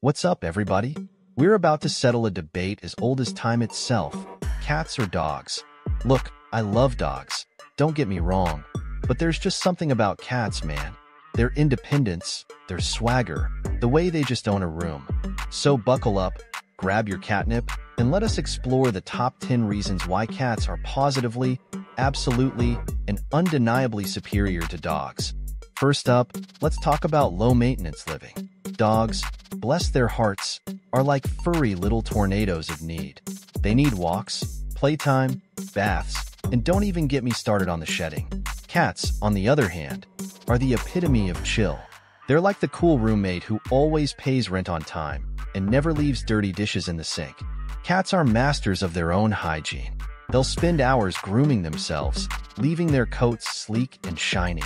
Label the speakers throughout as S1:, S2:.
S1: What's up, everybody? We're about to settle a debate as old as time itself. Cats or dogs? Look, I love dogs. Don't get me wrong. But there's just something about cats, man. Their independence, their swagger, the way they just own a room. So buckle up, grab your catnip, and let us explore the top 10 reasons why cats are positively, absolutely, and undeniably superior to dogs. First up, let's talk about low-maintenance living. Dogs, bless their hearts, are like furry little tornadoes of need. They need walks, playtime, baths, and don't even get me started on the shedding. Cats, on the other hand, are the epitome of chill. They're like the cool roommate who always pays rent on time and never leaves dirty dishes in the sink. Cats are masters of their own hygiene. They'll spend hours grooming themselves, leaving their coats sleek and shiny.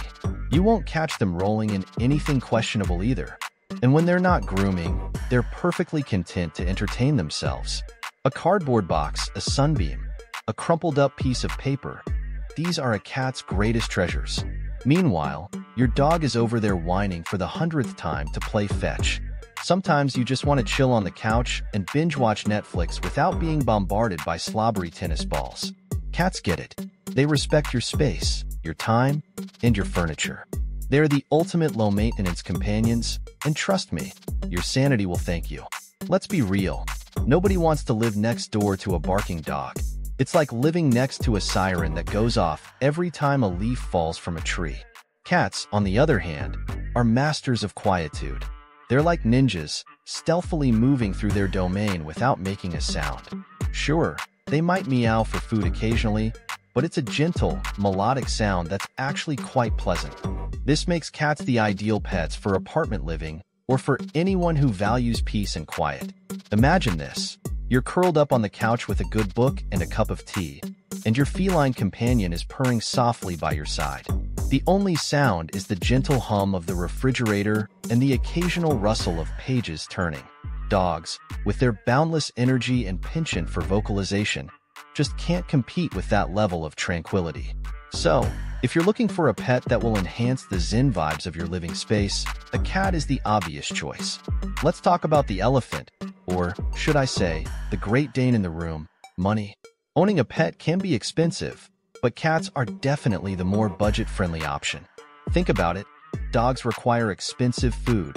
S1: You won't catch them rolling in anything questionable either. And when they're not grooming, they're perfectly content to entertain themselves. A cardboard box, a sunbeam, a crumpled up piece of paper. These are a cat's greatest treasures. Meanwhile, your dog is over there whining for the hundredth time to play fetch. Sometimes you just want to chill on the couch and binge watch Netflix without being bombarded by slobbery tennis balls. Cats get it. They respect your space, your time, and your furniture. They're the ultimate low-maintenance companions, and trust me, your sanity will thank you. Let's be real. Nobody wants to live next door to a barking dog. It's like living next to a siren that goes off every time a leaf falls from a tree. Cats, on the other hand, are masters of quietude. They're like ninjas, stealthily moving through their domain without making a sound. Sure, they might meow for food occasionally, but it's a gentle, melodic sound that's actually quite pleasant. This makes cats the ideal pets for apartment living or for anyone who values peace and quiet. Imagine this. You're curled up on the couch with a good book and a cup of tea, and your feline companion is purring softly by your side. The only sound is the gentle hum of the refrigerator and the occasional rustle of pages turning. Dogs, with their boundless energy and penchant for vocalization, just can't compete with that level of tranquility. So, if you're looking for a pet that will enhance the zen vibes of your living space, a cat is the obvious choice. Let's talk about the elephant, or should I say, the Great Dane in the room, money. Owning a pet can be expensive, but cats are definitely the more budget-friendly option. Think about it. Dogs require expensive food,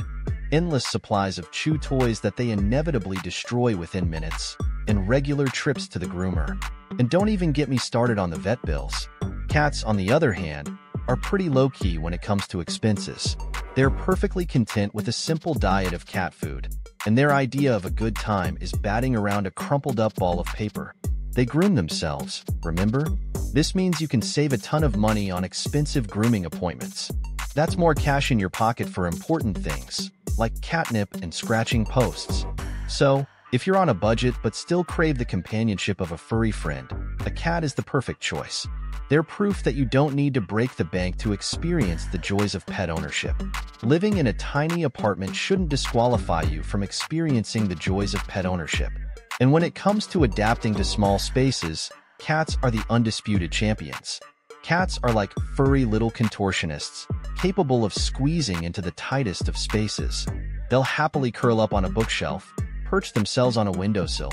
S1: endless supplies of chew toys that they inevitably destroy within minutes, and regular trips to the groomer. And don't even get me started on the vet bills. Cats, on the other hand, are pretty low-key when it comes to expenses. They're perfectly content with a simple diet of cat food, and their idea of a good time is batting around a crumpled up ball of paper. They groom themselves, remember? This means you can save a ton of money on expensive grooming appointments. That's more cash in your pocket for important things, like catnip and scratching posts. So, if you're on a budget but still crave the companionship of a furry friend, a cat is the perfect choice. They're proof that you don't need to break the bank to experience the joys of pet ownership. Living in a tiny apartment shouldn't disqualify you from experiencing the joys of pet ownership. And when it comes to adapting to small spaces, cats are the undisputed champions. Cats are like furry little contortionists, capable of squeezing into the tightest of spaces. They'll happily curl up on a bookshelf, perch themselves on a windowsill,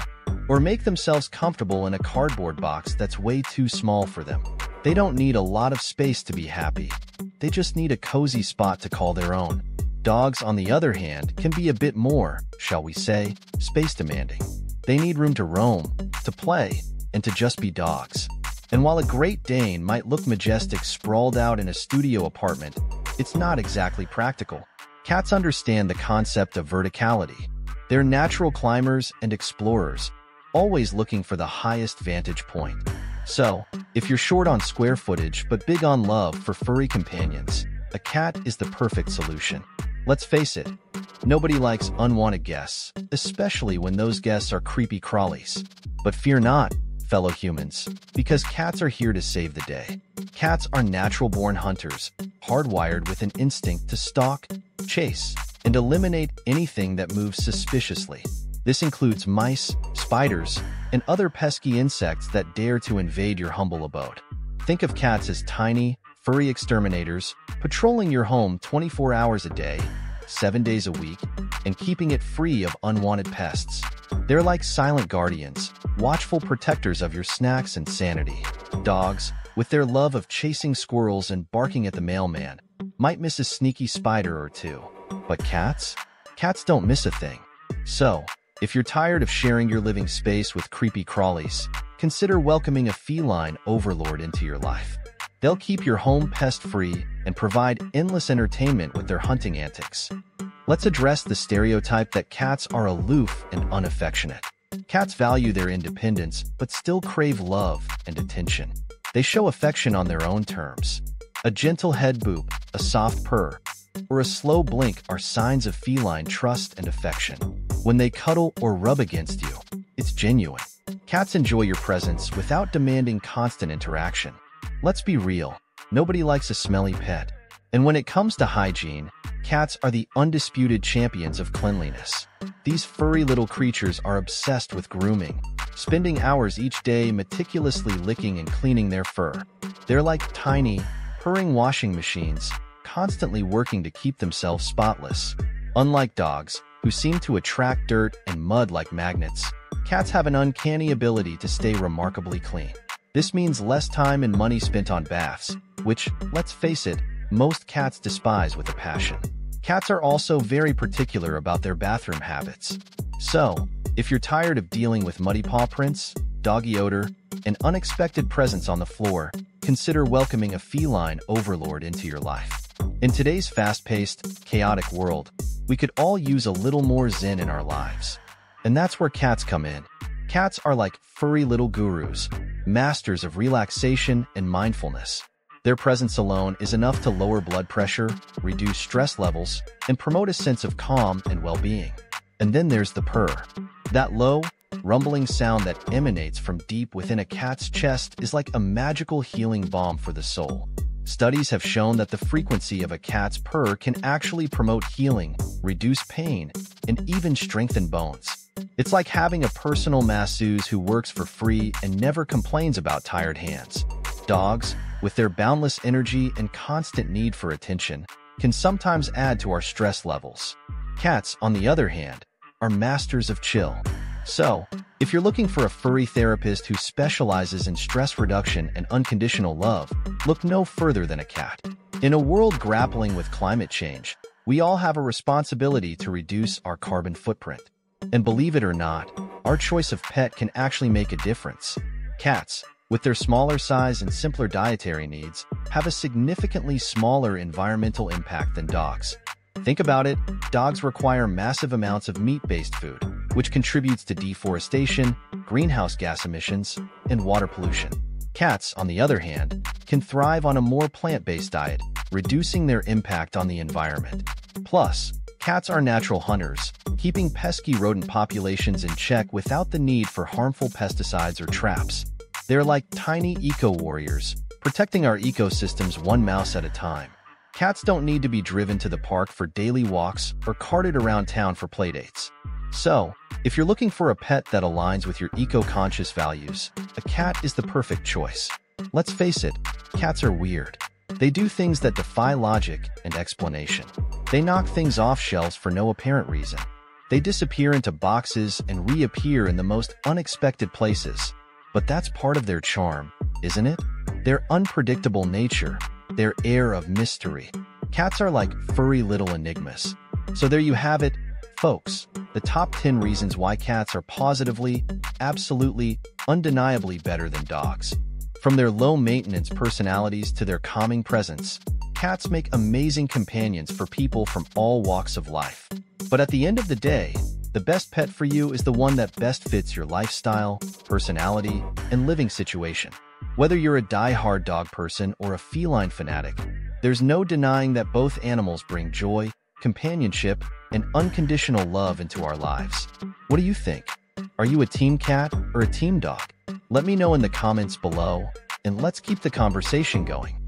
S1: or make themselves comfortable in a cardboard box that's way too small for them. They don't need a lot of space to be happy. They just need a cozy spot to call their own. Dogs, on the other hand, can be a bit more, shall we say, space demanding. They need room to roam, to play, and to just be dogs. And while a Great Dane might look majestic sprawled out in a studio apartment, it's not exactly practical. Cats understand the concept of verticality. They're natural climbers and explorers, always looking for the highest vantage point. So, if you're short on square footage but big on love for furry companions, a cat is the perfect solution. Let's face it, nobody likes unwanted guests, especially when those guests are creepy crawlies. But fear not, fellow humans, because cats are here to save the day. Cats are natural-born hunters, hardwired with an instinct to stalk, chase, and eliminate anything that moves suspiciously. This includes mice, spiders, and other pesky insects that dare to invade your humble abode. Think of cats as tiny, furry exterminators, patrolling your home 24 hours a day, seven days a week and keeping it free of unwanted pests. They're like silent guardians, watchful protectors of your snacks and sanity. Dogs, with their love of chasing squirrels and barking at the mailman, might miss a sneaky spider or two. But cats? Cats don't miss a thing. So, if you're tired of sharing your living space with creepy crawlies, consider welcoming a feline overlord into your life. They'll keep your home pest-free and provide endless entertainment with their hunting antics. Let's address the stereotype that cats are aloof and unaffectionate. Cats value their independence, but still crave love and attention. They show affection on their own terms. A gentle head boop, a soft purr, or a slow blink are signs of feline trust and affection. When they cuddle or rub against you, it's genuine. Cats enjoy your presence without demanding constant interaction. Let's be real, nobody likes a smelly pet. And when it comes to hygiene, cats are the undisputed champions of cleanliness. These furry little creatures are obsessed with grooming, spending hours each day meticulously licking and cleaning their fur. They're like tiny, purring washing machines, constantly working to keep themselves spotless. Unlike dogs, who seem to attract dirt and mud like magnets, cats have an uncanny ability to stay remarkably clean. This means less time and money spent on baths, which, let's face it, most cats despise with a passion. Cats are also very particular about their bathroom habits. So, if you're tired of dealing with muddy paw prints, doggy odor, and unexpected presents on the floor, consider welcoming a feline overlord into your life. In today's fast-paced, chaotic world, we could all use a little more zen in our lives. And that's where cats come in. Cats are like furry little gurus, masters of relaxation and mindfulness. Their presence alone is enough to lower blood pressure, reduce stress levels, and promote a sense of calm and well-being. And then there's the purr. That low, rumbling sound that emanates from deep within a cat's chest is like a magical healing balm for the soul. Studies have shown that the frequency of a cat's purr can actually promote healing, reduce pain, and even strengthen bones. It's like having a personal masseuse who works for free and never complains about tired hands. Dogs, with their boundless energy and constant need for attention, can sometimes add to our stress levels. Cats, on the other hand, are masters of chill. So, if you're looking for a furry therapist who specializes in stress reduction and unconditional love, look no further than a cat. In a world grappling with climate change, we all have a responsibility to reduce our carbon footprint. And believe it or not, our choice of pet can actually make a difference. Cats, with their smaller size and simpler dietary needs, have a significantly smaller environmental impact than dogs. Think about it, dogs require massive amounts of meat-based food, which contributes to deforestation, greenhouse gas emissions, and water pollution. Cats, on the other hand, can thrive on a more plant-based diet, reducing their impact on the environment. Plus, Cats are natural hunters, keeping pesky rodent populations in check without the need for harmful pesticides or traps. They're like tiny eco-warriors, protecting our ecosystems one mouse at a time. Cats don't need to be driven to the park for daily walks or carted around town for playdates. So, if you're looking for a pet that aligns with your eco-conscious values, a cat is the perfect choice. Let's face it, cats are weird. They do things that defy logic and explanation. They knock things off shelves for no apparent reason. They disappear into boxes and reappear in the most unexpected places. But that's part of their charm, isn't it? Their unpredictable nature, their air of mystery. Cats are like furry little enigmas. So there you have it, folks. The top 10 reasons why cats are positively, absolutely, undeniably better than dogs. From their low-maintenance personalities to their calming presence, cats make amazing companions for people from all walks of life. But at the end of the day, the best pet for you is the one that best fits your lifestyle, personality, and living situation. Whether you're a die-hard dog person or a feline fanatic, there's no denying that both animals bring joy, companionship, and unconditional love into our lives. What do you think? Are you a team cat or a team dog? Let me know in the comments below, and let's keep the conversation going.